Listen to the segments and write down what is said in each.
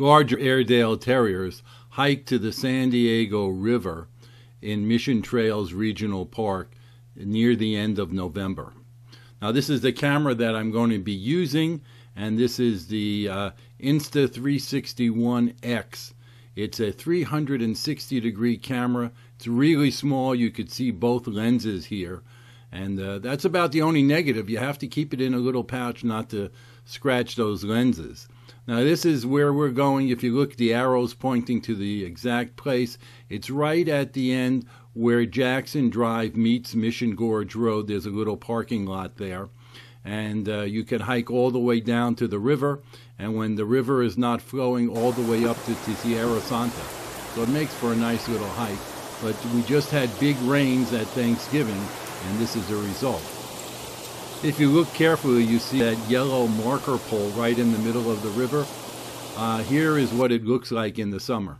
Larger Airedale Terriers hike to the San Diego River in Mission Trails Regional Park near the end of November. Now, this is the camera that I'm going to be using, and this is the uh, Insta361X. It's a 360 degree camera. It's really small. You could see both lenses here. And uh, that's about the only negative. You have to keep it in a little pouch not to scratch those lenses. Now this is where we're going. If you look, the arrows pointing to the exact place. It's right at the end where Jackson Drive meets Mission Gorge Road. There's a little parking lot there. And uh, you can hike all the way down to the river. And when the river is not flowing, all the way up to, Tierrasanta. So it makes for a nice little hike. But we just had big rains at Thanksgiving, and this is the result. If you look carefully, you see that yellow marker pole right in the middle of the river. Uh, here is what it looks like in the summer.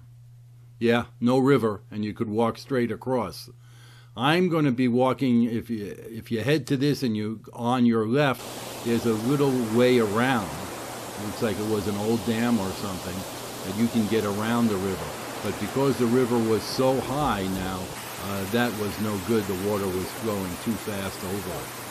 Yeah, no river, and you could walk straight across. I'm going to be walking, if you, if you head to this and you on your left, there's a little way around. Looks like it was an old dam or something that you can get around the river. But because the river was so high now, uh, that was no good. The water was flowing too fast over it.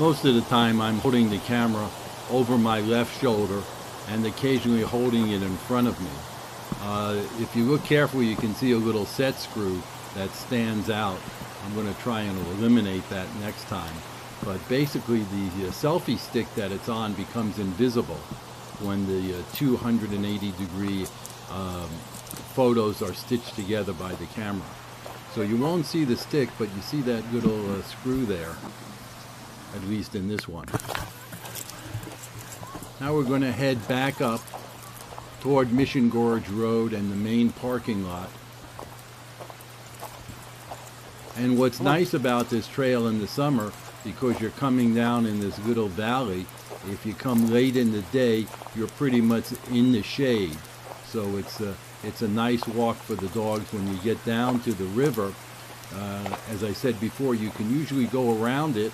Most of the time I'm holding the camera over my left shoulder and occasionally holding it in front of me. Uh, if you look carefully you can see a little set screw that stands out. I'm going to try and eliminate that next time. But basically the uh, selfie stick that it's on becomes invisible when the uh, 280 degree um, photos are stitched together by the camera. So you won't see the stick, but you see that little uh, screw there at least in this one. Now we're going to head back up toward Mission Gorge Road and the main parking lot. And what's nice about this trail in the summer, because you're coming down in this little valley, if you come late in the day, you're pretty much in the shade. So it's a, it's a nice walk for the dogs when you get down to the river. Uh, as I said before, you can usually go around it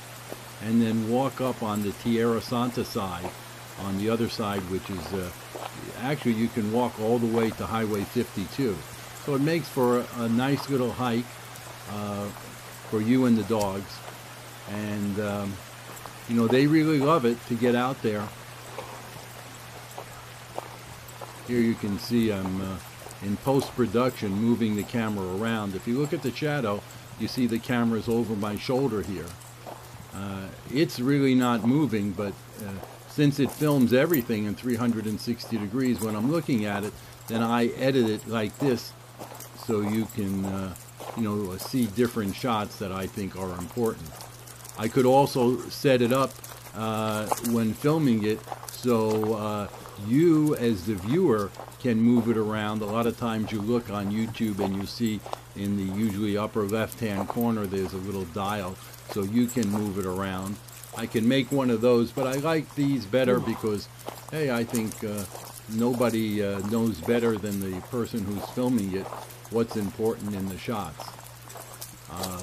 and then walk up on the Tierrasanta side on the other side which is uh, actually you can walk all the way to Highway 52 so it makes for a, a nice little hike uh, for you and the dogs. And um, you know they really love it to get out there. Here you can see I'm uh, in post-production moving the camera around. If you look at the shadow you see the camera's over my shoulder here uh, it's really not moving, but uh, since it films everything in 360 degrees, when I'm looking at it, then I edit it like this so you can, uh, you know, see different shots that I think are important. I could also set it up uh, when filming it so uh, you as the viewer can move it around. A lot of times you look on YouTube and you see in the usually upper left hand corner there's a little dial so you can move it around. I can make one of those, but I like these better because, hey, I think uh, nobody uh, knows better than the person who's filming it what's important in the shots. Uh,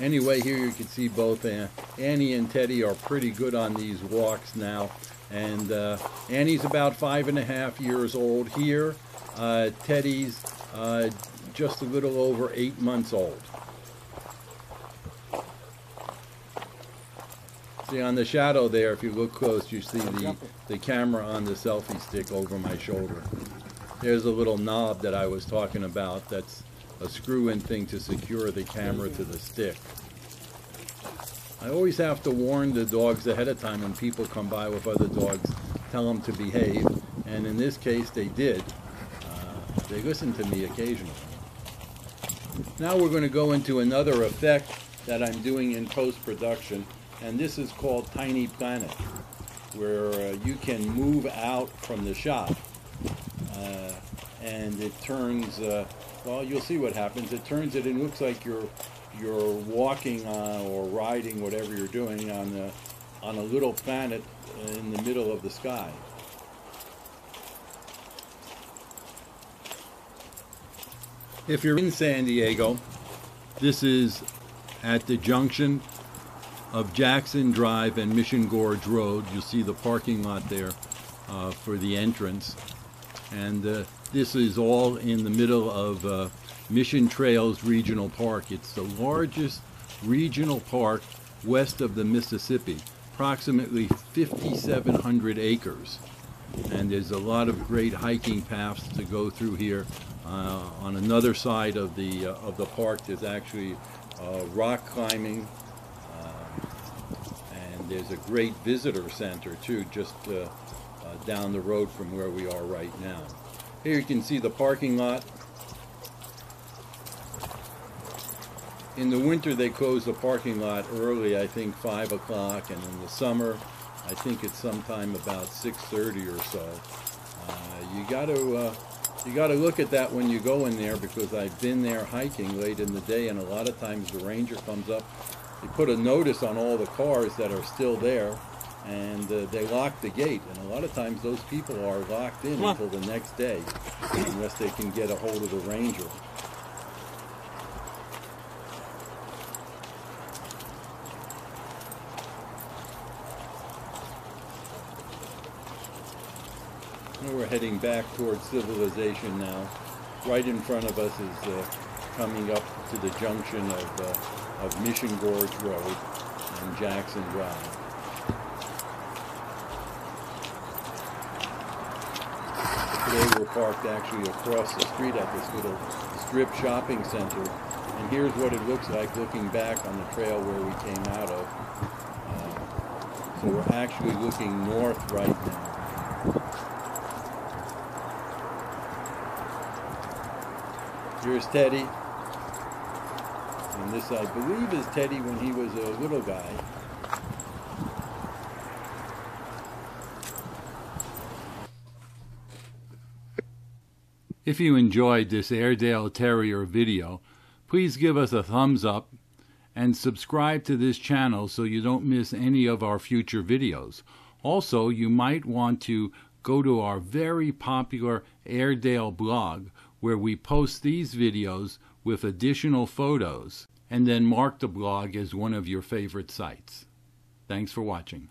anyway, here you can see both uh, Annie and Teddy are pretty good on these walks now. And uh, Annie's about five and a half years old here. Uh, Teddy's just a little over eight months old. See on the shadow there, if you look close, you see the, the camera on the selfie stick over my shoulder. There's a little knob that I was talking about that's a screw-in thing to secure the camera to the stick. I always have to warn the dogs ahead of time when people come by with other dogs, tell them to behave, and in this case they did. Uh, they listen to me occasionally. Now we're going to go into another effect that I'm doing in post-production and this is called Tiny Planet. where uh, you can move out from the shop uh, and it turns, uh, well, you'll see what happens. It turns it and looks like you're you're walking on or riding, whatever you're doing, on a, on a little planet in the middle of the sky. If you're in San Diego, this is at the junction of Jackson Drive and Mission Gorge Road. You'll see the parking lot there uh, for the entrance. And uh, this is all in the middle of uh, Mission Trails Regional Park. It's the largest regional park west of the Mississippi, approximately 5,700 acres. And there's a lot of great hiking paths to go through here. Uh, on another side of the uh, of the park, there's actually uh, rock climbing, there's a great visitor center too, just uh, uh, down the road from where we are right now. Here you can see the parking lot. In the winter, they close the parking lot early, I think 5 o'clock, and in the summer, I think it's sometime about 6.30 or so. Uh, you got to uh, you got to look at that when you go in there because I've been there hiking late in the day, and a lot of times the ranger comes up. They put a notice on all the cars that are still there, and uh, they lock the gate. And a lot of times those people are locked in until the next day, unless they can get a hold of the ranger. And we're heading back towards civilization now. Right in front of us is uh, coming up to the junction of, uh, of Mission Gorge Road and Jackson Drive. Today we're parked actually across the street at this little strip shopping center. And here's what it looks like looking back on the trail where we came out of. Uh, so we're actually looking north right now. Here's Teddy. And this, I believe, is Teddy when he was a little guy. If you enjoyed this Airedale Terrier video, please give us a thumbs up and subscribe to this channel so you don't miss any of our future videos. Also, you might want to go to our very popular Airedale blog where we post these videos with additional photos and then mark the blog as one of your favorite sites. Thanks for watching.